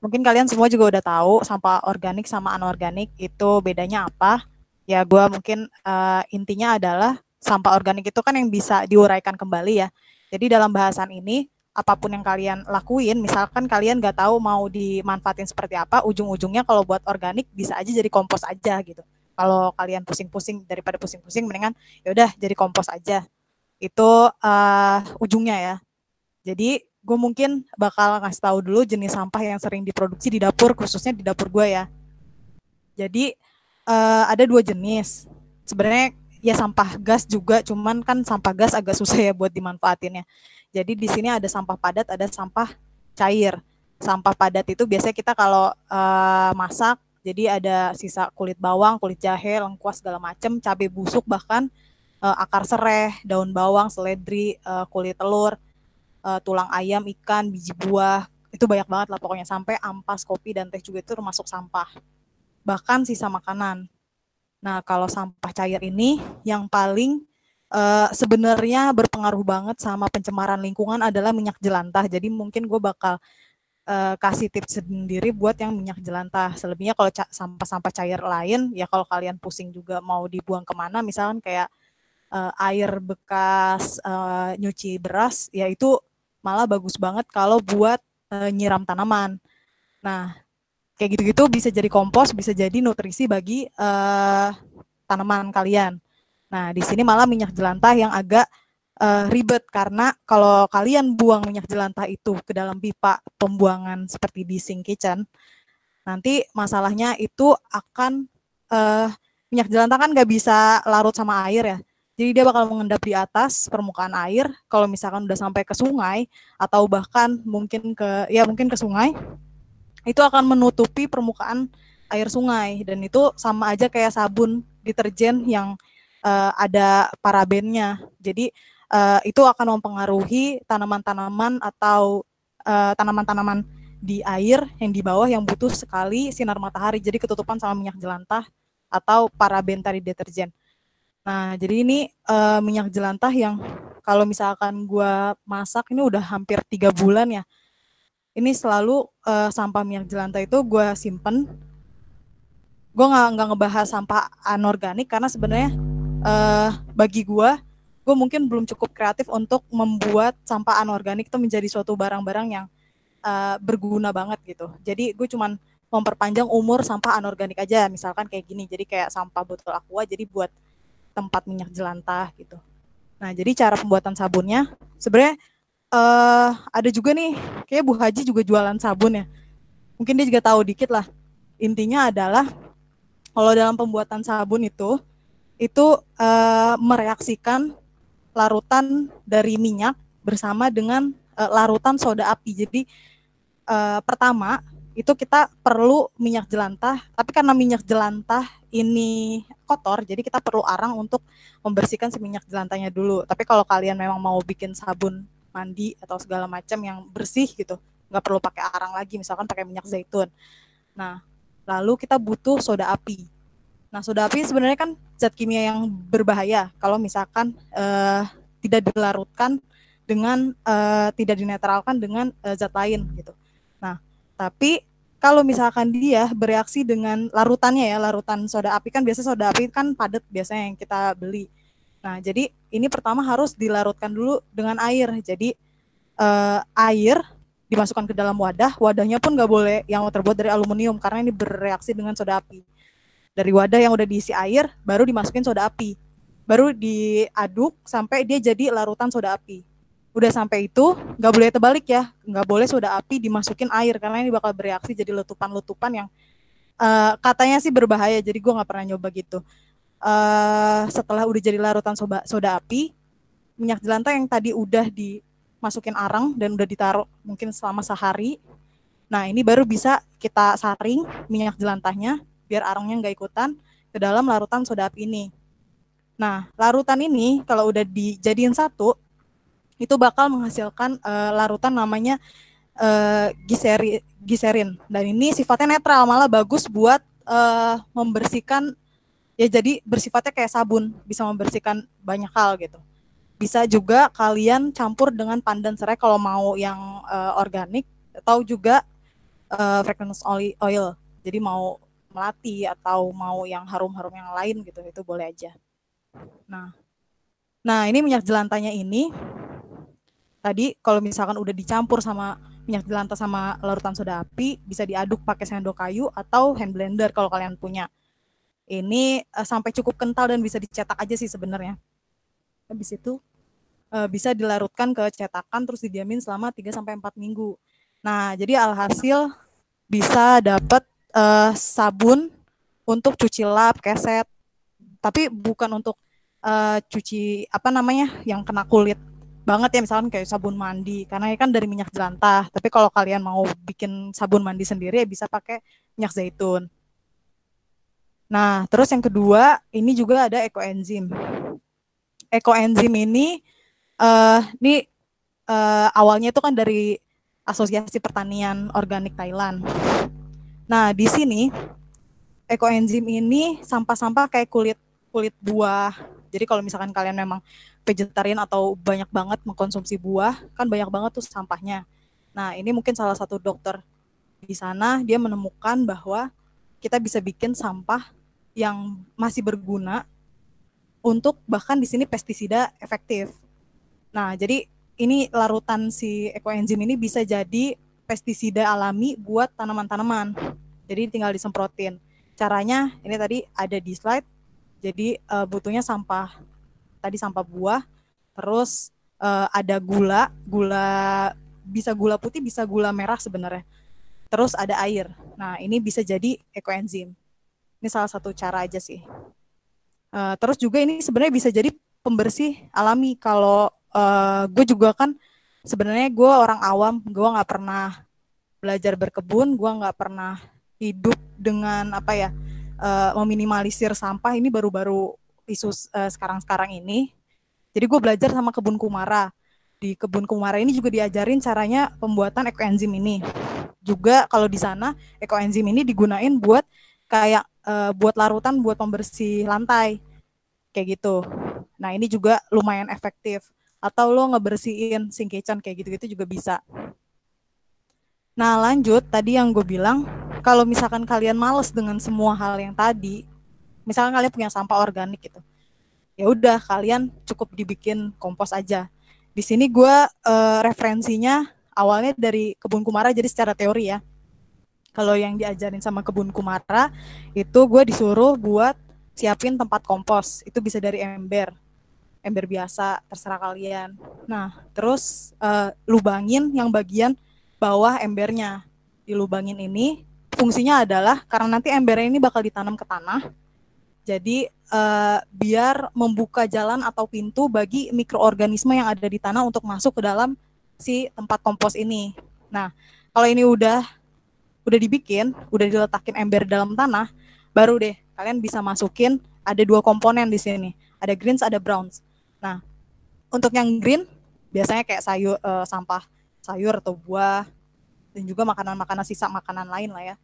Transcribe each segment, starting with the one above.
mungkin kalian semua juga udah tahu sampah organik sama anorganik itu bedanya apa. Ya gue mungkin uh, intinya adalah sampah organik itu kan yang bisa diuraikan kembali ya. Jadi dalam bahasan ini apa pun yang kalian lakuin, misalkan kalian nggak tahu mau dimanfaatin seperti apa, ujung-ujungnya kalau buat organik bisa aja jadi kompos aja gitu. Kalau kalian pusing-pusing daripada pusing-pusing, mendingan ya udah jadi kompos aja. Itu uh, ujungnya ya. Jadi gue mungkin bakal ngasih tahu dulu jenis sampah yang sering diproduksi di dapur, khususnya di dapur gue ya. Jadi uh, ada dua jenis. Sebenarnya ya sampah gas juga, cuman kan sampah gas agak susah ya buat dimanfaatinnya. Jadi di sini ada sampah padat, ada sampah cair. Sampah padat itu biasanya kita kalau uh, masak, jadi ada sisa kulit bawang, kulit jahe, lengkuas segala macam, cabai busuk bahkan uh, akar sereh, daun bawang, seledri, uh, kulit telur uh, tulang ayam, ikan, biji buah, itu banyak banget lah pokoknya sampai ampas kopi dan teh juga itu termasuk sampah. Bahkan sisa makanan. Nah, kalau sampah cair ini yang paling uh, sebenarnya berpengaruh banget sama pencemaran lingkungan adalah minyak jelantah. Jadi mungkin gue bakal uh, kasih tips sendiri buat yang minyak jelantah. Selebihnya kalau sampah-sampah cair lain, ya kalau kalian pusing juga mau dibuang ke mana, misalkan kayak uh, air bekas uh, nyuci beras, ya itu malah bagus banget kalau buat uh, nyiram tanaman. Nah, kayak gitu-gitu bisa jadi kompos, bisa jadi nutrisi bagi uh, tanaman kalian. Nah, di sini malah minyak jelantah yang agak uh, ribet karena kalau kalian buang minyak jelantah itu ke dalam pipa pembuangan seperti di sink kitchen, nanti masalahnya itu akan uh, minyak jelantah kan nggak bisa larut sama air ya. Jadi dia bakal mengendap di atas permukaan air. Kalau misalkan udah sampai ke sungai atau bahkan mungkin ke ya mungkin ke sungai, itu akan menutupi permukaan air sungai dan itu sama aja kayak sabun deterjen yang uh, ada parabennya. Jadi uh, itu akan mempengaruhi tanaman-tanaman atau uh, tanaman-tanaman di air yang di bawah yang butuh sekali sinar matahari. Jadi ketutupan sama minyak jelantah atau paraben tadi deterjen. Nah, jadi ini uh, minyak jelantah yang kalau misalkan gue masak ini udah hampir tiga bulan ya. Ini selalu uh, sampah minyak jelantah itu gue simpen. Gue nggak nggak ngebahas sampah anorganik karena sebenarnya uh, bagi gue, gue mungkin belum cukup kreatif untuk membuat sampah anorganik itu menjadi suatu barang-barang yang uh, berguna banget gitu. Jadi gue cuman memperpanjang umur sampah anorganik aja, misalkan kayak gini. Jadi kayak sampah botol aqua, jadi buat tempat minyak jelantah gitu. Nah, jadi cara pembuatan sabunnya sebenarnya uh, ada juga nih, kayak Bu Haji juga jualan sabun ya. Mungkin dia juga tahu dikit lah. Intinya adalah kalau dalam pembuatan sabun itu itu uh, mereaksikan larutan dari minyak bersama dengan uh, larutan soda api. Jadi uh, pertama itu kita perlu minyak jelantah, tapi karena minyak jelantah ini kotor, jadi kita perlu arang untuk membersihkan si minyak jelantahnya dulu. Tapi kalau kalian memang mau bikin sabun mandi atau segala macam yang bersih gitu, nggak perlu pakai arang lagi, misalkan pakai minyak zaitun. Nah, lalu kita butuh soda api. Nah, soda api sebenarnya kan zat kimia yang berbahaya kalau misalkan uh, tidak dilarutkan dengan uh, tidak dinetralkan dengan uh, zat lain gitu. Nah, tapi kalau misalkan dia bereaksi dengan larutannya ya, larutan soda api kan biasa soda api kan padat biasanya yang kita beli. Nah, jadi ini pertama harus dilarutkan dulu dengan air. Jadi eh, air dimasukkan ke dalam wadah, wadahnya pun nggak boleh yang terbuat dari aluminium karena ini bereaksi dengan soda api. Dari wadah yang udah diisi air, baru dimasukin soda api. Baru diaduk sampai dia jadi larutan soda api udah sampai itu nggak boleh terbalik ya. Nggak boleh soda api dimasukin air karena ini bakal bereaksi jadi letupan-letupan yang uh, katanya sih berbahaya jadi gue nggak pernah nyoba gitu. Uh, setelah udah jadi larutan soda, soda api minyak jelantah yang tadi udah dimasukin arang dan udah ditaruh mungkin selama sehari nah ini baru bisa kita saring minyak jelantahnya biar arangnya nggak ikutan ke dalam larutan soda api ini. Nah larutan ini kalau udah dijadiin satu itu bakal menghasilkan uh, larutan namanya uh, giseri, giserin dan ini sifatnya netral malah bagus buat uh, membersihkan ya jadi bersifatnya kayak sabun bisa membersihkan banyak hal gitu bisa juga kalian campur dengan pandan serai kalau mau yang uh, organik atau juga uh, fragrance oil. Jadi mau melati atau mau yang harum-harum yang lain gitu itu boleh aja. Nah, nah ini minyak jelantanya ini tadi kalau misalkan udah dicampur sama minyak jelantah sama larutan soda api bisa diaduk pakai sendok kayu atau hand blender kalau kalian punya. Ini uh, sampai cukup kental dan bisa dicetak aja sih sebenarnya. Habis itu uh, bisa dilarutkan ke cetakan terus didiamin selama 3 sampai 4 minggu. Nah, jadi alhasil bisa dapat uh, sabun untuk cuci lap, keset, tapi bukan untuk uh, cuci apa namanya yang kena kulit banget ya misalkan kayak sabun mandi. Karena ini kan dari minyak jelantah tapi kalau kalian mau bikin sabun mandi sendiri ya bisa pakai minyak zaitun. Nah terus yang kedua ini juga ada ekoenzim ekoenzim ini uh, ini uh, awalnya itu kan dari Asosiasi Pertanian Organik Thailand. Nah, di sini ekoenzim ini sampah-sampah kayak kulit kulit buah. Jadi kalau misalkan kalian memang vegetarian atau banyak banget mengkonsumsi buah, kan banyak banget tuh sampahnya. Nah, ini mungkin salah satu dokter di sana dia menemukan bahwa kita bisa bikin sampah yang masih berguna untuk bahkan di sini pestisida efektif. Nah, jadi ini larutan si ekoenzim ini bisa jadi pestisida alami buat tanaman-tanaman. Jadi tinggal disemprotin. Caranya ini tadi ada di slide. Jadi uh, butuhnya sampah tadi sampah buah, terus uh, ada gula, gula bisa gula putih, bisa gula merah sebenarnya. Terus ada air. Nah, ini bisa jadi ekoenzim. Ini salah satu cara aja sih. Uh, terus juga ini sebenarnya bisa jadi pembersih alami. Kalau uh, gue juga kan sebenarnya gue orang awam gue nggak pernah belajar berkebun gue nggak pernah hidup dengan apa ya uh, meminimalisir sampah ini baru-baru isu uh, sekarang-sekarang ini. Jadi gue belajar sama kebun kumara. Di kebun kumara ini juga diajarin caranya pembuatan ekoenzim ini. Juga kalau di sana ekoenzim ini digunain buat kayak uh, buat larutan buat pembersih lantai. Kayak gitu. Nah ini juga lumayan efektif. Atau lo ngebersihin sink kitchen kayak gitu-gitu juga bisa. Nah lanjut. Tadi yang gue bilang kalau misalkan kalian males dengan semua hal yang tadi, misalkan kalian punya sampah organik gitu, ya udah kalian cukup dibikin kompos aja. Di sini gue uh, referensinya awalnya dari kebun kumara jadi secara teori ya. Kalau yang diajarin sama kebun kumara itu gue disuruh buat siapin tempat kompos. Itu bisa dari ember ember biasa terserah kalian. Nah, terus uh, lubangin yang bagian bawah embernya. Dilubangin ini fungsinya adalah karena nanti embernya ini bakal ditanam ke tanah. Jadi uh, biar membuka jalan atau pintu bagi mikroorganisme yang ada di tanah untuk masuk ke dalam si tempat kompos ini. Nah, kalau ini udah udah dibikin, udah diletakin ember dalam tanah, baru deh kalian bisa masukin ada dua komponen di sini. Ada greens, ada browns. Nah, untuk yang green biasanya kayak sayur uh, sampah sayur atau buah dan juga makanan-makanan sisa makanan lain lah ya.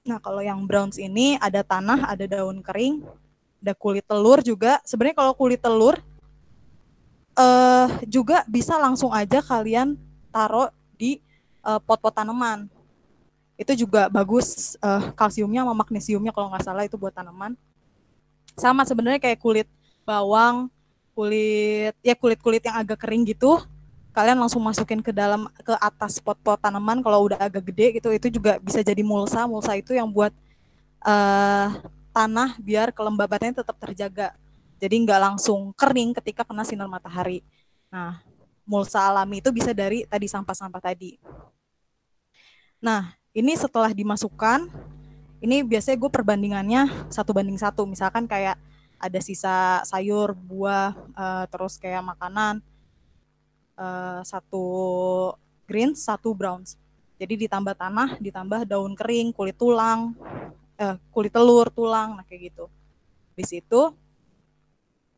Nah, kalau yang browns ini ada tanah, ada daun kering, ada kulit telur juga. Sebenarnya kalau kulit telur uh, juga bisa langsung aja kalian taruh di uh, pot-pot tanaman. Itu juga bagus uh, kalsiumnya sama magnesiumnya kalau nggak salah itu buat tanaman. Sama sebenarnya kayak kulit bawang, kulit ya kulit-kulit yang agak kering gitu, kalian langsung masukin ke dalam ke atas pot-pot tanaman kalau udah agak gede gitu itu juga bisa jadi mulsa. Mulsa itu yang buat uh, tanah biar kelembabannya tetap terjaga. Jadi nggak langsung kering ketika kena sinar matahari. Nah, mulsa alami itu bisa dari tadi sampah-sampah tadi. Nah, ini setelah dimasukkan, ini biasanya gue perbandingannya satu banding satu. Misalkan kayak ada sisa sayur, buah, uh, terus kayak makanan uh, satu greens, satu browns. Jadi ditambah tanah, ditambah daun kering, kulit tulang, uh, kulit telur, tulang, nah kayak gitu. Di situ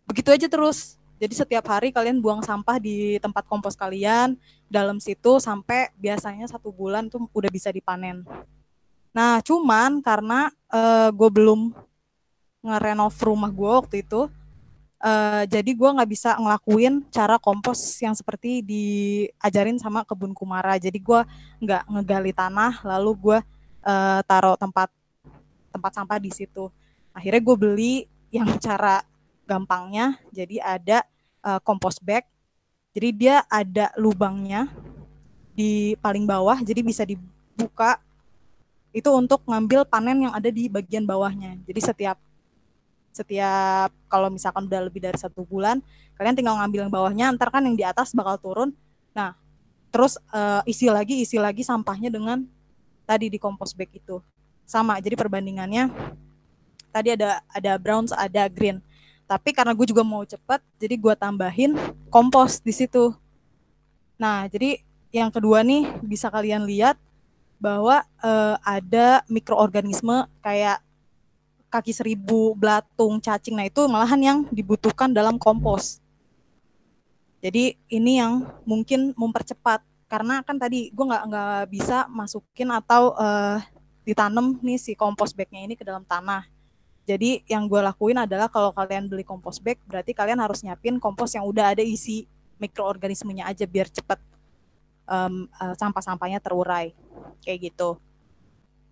begitu aja terus. Jadi setiap hari kalian buang sampah di tempat kompos kalian dalam situ sampai biasanya satu bulan tuh udah bisa dipanen. Nah, cuman karena uh, gue belum ngerenov rumah gue waktu itu Uh, jadi gue nggak bisa ngelakuin cara kompos yang seperti diajarin sama kebun kumara. Jadi gue nggak ngegali tanah, lalu gue uh, taruh tempat tempat sampah di situ. Akhirnya gue beli yang cara gampangnya, jadi ada uh, compost bag. Jadi dia ada lubangnya di paling bawah, jadi bisa dibuka. Itu untuk ngambil panen yang ada di bagian bawahnya. Jadi setiap setiap kalau misalkan udah lebih dari satu bulan kalian tinggal ngambil yang bawahnya ntar kan yang di atas bakal turun. Nah terus uh, isi lagi isi lagi sampahnya dengan tadi di kompos bag itu. Sama jadi perbandingannya tadi ada ada brown ada green. Tapi karena gue juga mau cepet jadi gue tambahin kompos di situ. Nah jadi yang kedua nih bisa kalian lihat bahwa uh, ada mikroorganisme kayak kaki seribu, belatung, cacing. Nah itu malahan yang dibutuhkan dalam kompos. Jadi ini yang mungkin mempercepat karena kan tadi gue nggak nggak bisa masukin atau uh, ditanam nih si kompos bagnya ini ke dalam tanah. Jadi yang gue lakuin adalah kalau kalian beli kompos bag berarti kalian harus nyiapin kompos yang udah ada isi mikroorganismenya aja biar cepet um, uh, sampah-sampahnya terurai kayak gitu.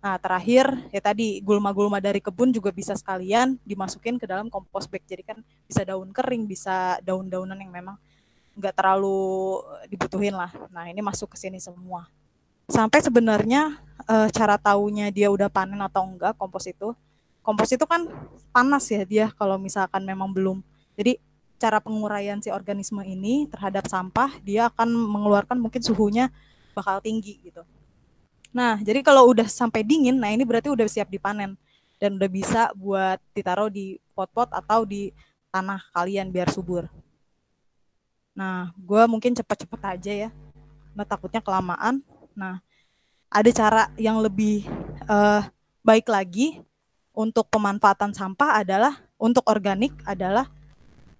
Nah, terakhir ya tadi gulma-gulma dari kebun juga bisa sekalian dimasukin ke dalam kompos bag. Jadi kan bisa daun kering, bisa daun-daunan yang memang nggak terlalu dibutuhin lah. Nah, ini masuk ke sini semua. Sampai sebenarnya e, cara taunya dia udah panen atau enggak kompos itu. Kompos itu kan panas ya dia kalau misalkan memang belum. Jadi cara penguraian si organisme ini terhadap sampah dia akan mengeluarkan mungkin suhunya bakal tinggi gitu. Nah, jadi kalau udah sampai dingin, nah ini berarti udah siap dipanen dan udah bisa buat ditaruh di pot-pot atau di tanah kalian biar subur. Nah, gue mungkin cepet-cepet aja ya. Nah, takutnya kelamaan. Nah, ada cara yang lebih uh, baik lagi untuk pemanfaatan sampah adalah untuk organik adalah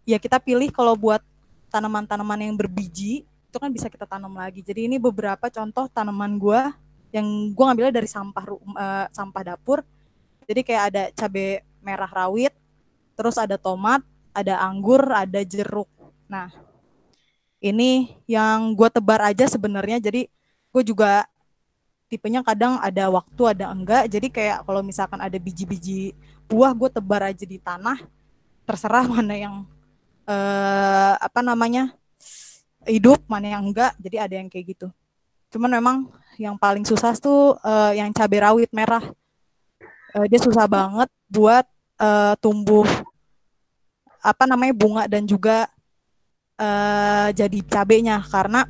ya kita pilih kalau buat tanaman-tanaman yang berbiji itu kan bisa kita tanam lagi. Jadi ini beberapa contoh tanaman gue yang gue ngambilnya dari sampah uh, sampah dapur. Jadi kayak ada cabai merah rawit terus ada tomat ada anggur ada jeruk. Nah ini yang gue tebar aja sebenarnya. Jadi gue juga tipenya kadang ada waktu ada enggak. Jadi kayak kalau misalkan ada biji-biji buah gue tebar aja di tanah. Terserah mana yang uh, apa namanya hidup mana yang enggak. Jadi ada yang kayak gitu. Cuman memang yang paling susah tuh uh, yang cabai rawit merah. Uh, dia susah banget buat uh, tumbuh apa namanya bunga dan juga uh, jadi cabenya karena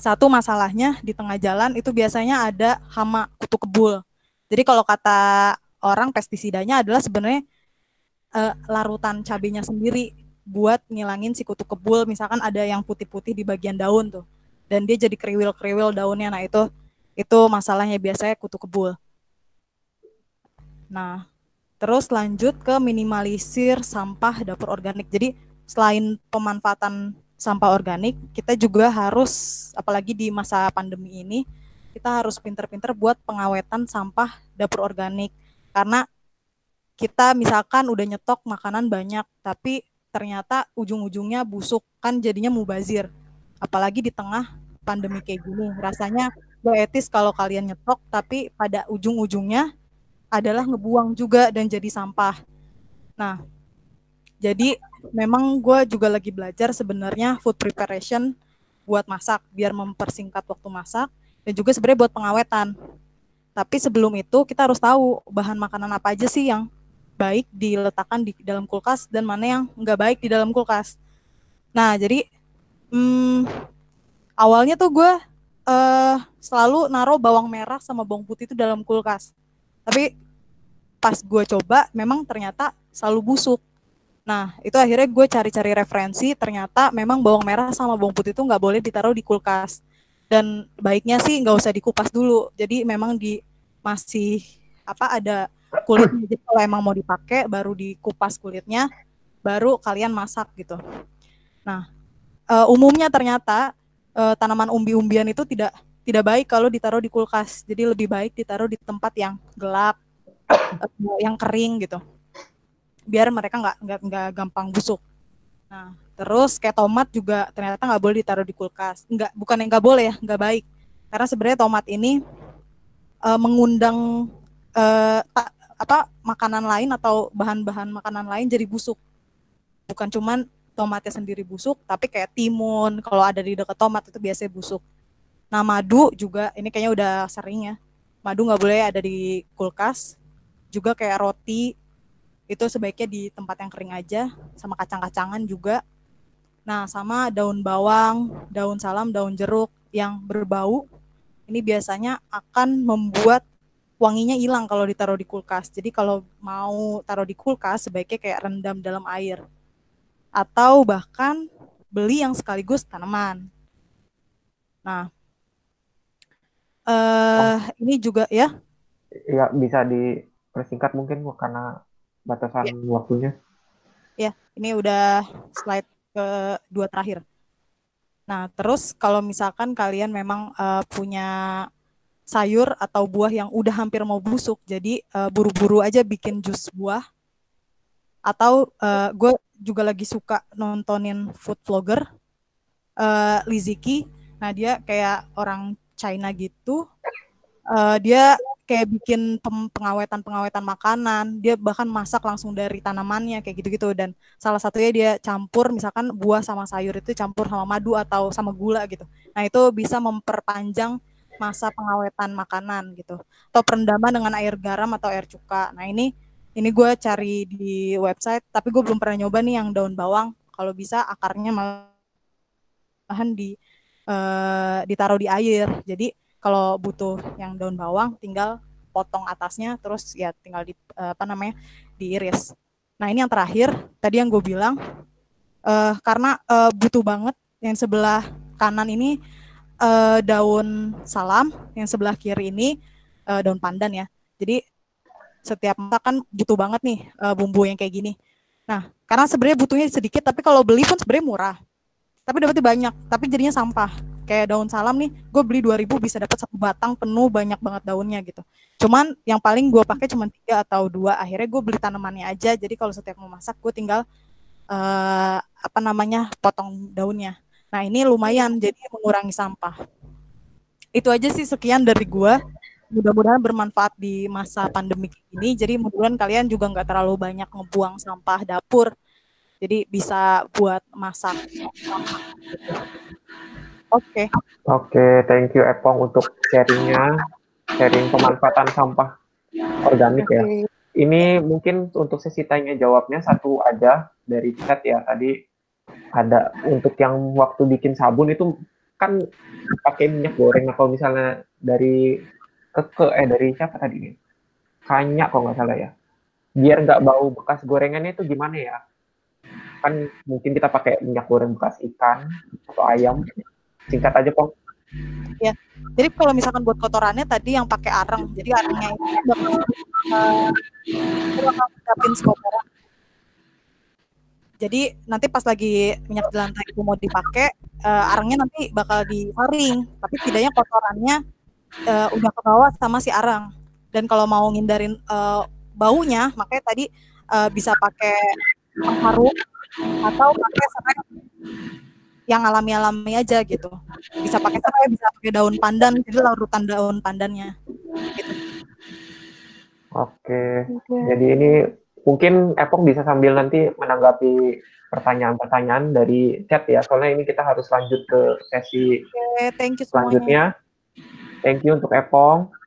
satu masalahnya di tengah jalan itu biasanya ada hama kutu kebul. Jadi kalau kata orang pestisidanya adalah sebenarnya uh, larutan cabenya sendiri buat ngilangin si kutu kebul. Misalkan ada yang putih-putih di bagian daun tuh dan dia jadi kriwil-kriwil daunnya. Nah, itu itu masalahnya biasanya kutu kebul. Nah, terus lanjut ke minimalisir sampah dapur organik. Jadi, selain pemanfaatan sampah organik, kita juga harus apalagi di masa pandemi ini, kita harus pinter-pinter buat pengawetan sampah dapur organik. Karena kita misalkan udah nyetok makanan banyak, tapi ternyata ujung-ujungnya busuk, kan jadinya mubazir apalagi di tengah pandemi kayak gini rasanya gak etis kalau kalian nyetok tapi pada ujung-ujungnya adalah ngebuang juga dan jadi sampah nah jadi memang gue juga lagi belajar sebenarnya food preparation buat masak biar mempersingkat waktu masak dan juga sebenarnya buat pengawetan tapi sebelum itu kita harus tahu bahan makanan apa aja sih yang baik diletakkan di dalam kulkas dan mana yang nggak baik di dalam kulkas. Nah, jadi hmm, awalnya tuh gue uh, selalu naruh bawang merah sama bawang putih itu dalam kulkas. Tapi pas gue coba memang ternyata selalu busuk. Nah itu akhirnya gue cari-cari referensi ternyata memang bawang merah sama bawang putih itu nggak boleh ditaruh di kulkas. Dan baiknya sih nggak usah dikupas dulu. Jadi memang di masih apa ada kulitnya. Jadi kalau emang mau dipakai baru dikupas kulitnya, baru kalian masak gitu. Nah uh, umumnya ternyata uh, tanaman umbi-umbian itu tidak tidak baik kalau ditaruh di kulkas. Jadi lebih baik ditaruh di tempat yang gelap, uh, yang kering gitu. Biar mereka nggak nggak nggak gampang busuk. Nah, terus kayak tomat juga ternyata nggak boleh ditaruh di kulkas. Nggak, bukan yang nggak boleh ya, nggak baik. Karena sebenarnya tomat ini uh, mengundang uh, ta, apa makanan lain atau bahan-bahan makanan lain jadi busuk. Bukan cuman tomatnya sendiri busuk, tapi kayak timun kalau ada di dekat tomat itu biasanya busuk. Nah, madu juga ini kayaknya udah sering ya. Madu nggak boleh ada di kulkas. Juga kayak roti itu sebaiknya di tempat yang kering aja sama kacang-kacangan juga nah sama daun bawang daun salam daun jeruk yang berbau ini biasanya akan membuat wanginya hilang kalau ditaruh di kulkas jadi kalau mau taruh di kulkas sebaiknya kayak rendam dalam air atau bahkan beli yang sekaligus tanaman nah uh, ini juga ya ya bisa dipersingkat mungkin karena batasan ya. waktunya. Ya, ini udah slide ke dua terakhir. Nah, terus kalau misalkan kalian memang uh, punya sayur atau buah yang udah hampir mau busuk, jadi buru eh, buru-buru aja bikin jus buah. Atau uh, gue juga lagi suka nontonin food vlogger, uh, Liziki. Nah, dia kayak orang China gitu. Uh, dia kayak bikin pengawetan-pengawetan makanan, dia bahkan masak langsung dari tanamannya kayak gitu-gitu dan salah satunya dia campur misalkan buah sama sayur itu campur sama madu atau sama gula gitu. Nah, itu bisa memperpanjang masa pengawetan makanan gitu. Atau perendaman dengan air garam atau air cuka. Nah, ini ini gue cari di website tapi gue belum pernah nyoba nih yang daun bawang. Kalau bisa akarnya malahan di uh, ditaruh di air. Jadi kalau butuh yang daun bawang tinggal potong atasnya terus ya tinggal di apa namanya diiris. Nah ini yang terakhir tadi yang gue bilang uh, karena uh, butuh banget yang sebelah kanan ini uh, daun salam, yang sebelah kiri ini uh, daun pandan ya. Jadi setiap masak kan butuh banget nih uh, bumbu yang kayak gini. Nah karena sebenarnya butuhnya sedikit tapi kalau beli pun sebenarnya murah. Tapi dapetnya banyak, tapi jadinya sampah. Kayak daun salam nih gue beli 2000 bisa dapat satu batang penuh banyak banget daunnya gitu. Cuman yang paling gue pakai cuma tiga atau dua akhirnya gue beli tanamannya aja. Jadi kalau setiap mau masak gue tinggal uh, apa namanya potong daunnya. Nah ini lumayan jadi mengurangi sampah. Itu aja sih sekian dari gue mudah-mudahan bermanfaat di masa pandemi ini jadi mudah-mudahan kalian juga nggak terlalu banyak ngebuang sampah dapur jadi bisa buat masak Oke. Okay. Oke, okay, thank you Epong untuk sharingnya, sharing pemanfaatan sampah organik ya. Ini mungkin untuk sesi tanya jawabnya satu aja dari chat ya tadi ada untuk yang waktu bikin sabun itu kan pakai minyak goreng atau misalnya dari keke eh dari siapa tadi nih kanyak kok nggak salah ya. Biar nggak bau bekas gorengannya itu gimana ya? Kan mungkin kita pakai minyak goreng bekas ikan atau ayam. Singkat aja Pong. Ya jadi kalau misalkan buat kotorannya tadi yang pakai arang. Jadi arangnya itu bakal uh, bakal kotoran jadi nanti pas lagi minyak di lantai itu mau dipakai uh, arangnya nanti bakal disaring tapi tidaknya kotorannya uh, udah ke bawah sama si arang dan kalau mau ngindarin uh, baunya makanya tadi uh, bisa pakai pengharum atau pakai serai yang alami-alami aja gitu. Bisa pakai serai, bisa pakai daun pandan, jadi larutan daun pandannya. Gitu. Oke, okay. jadi ini mungkin Epok bisa sambil nanti menanggapi pertanyaan-pertanyaan dari chat ya, soalnya ini kita harus lanjut ke sesi okay, thank you selanjutnya. Semuanya. Thank you untuk Epong.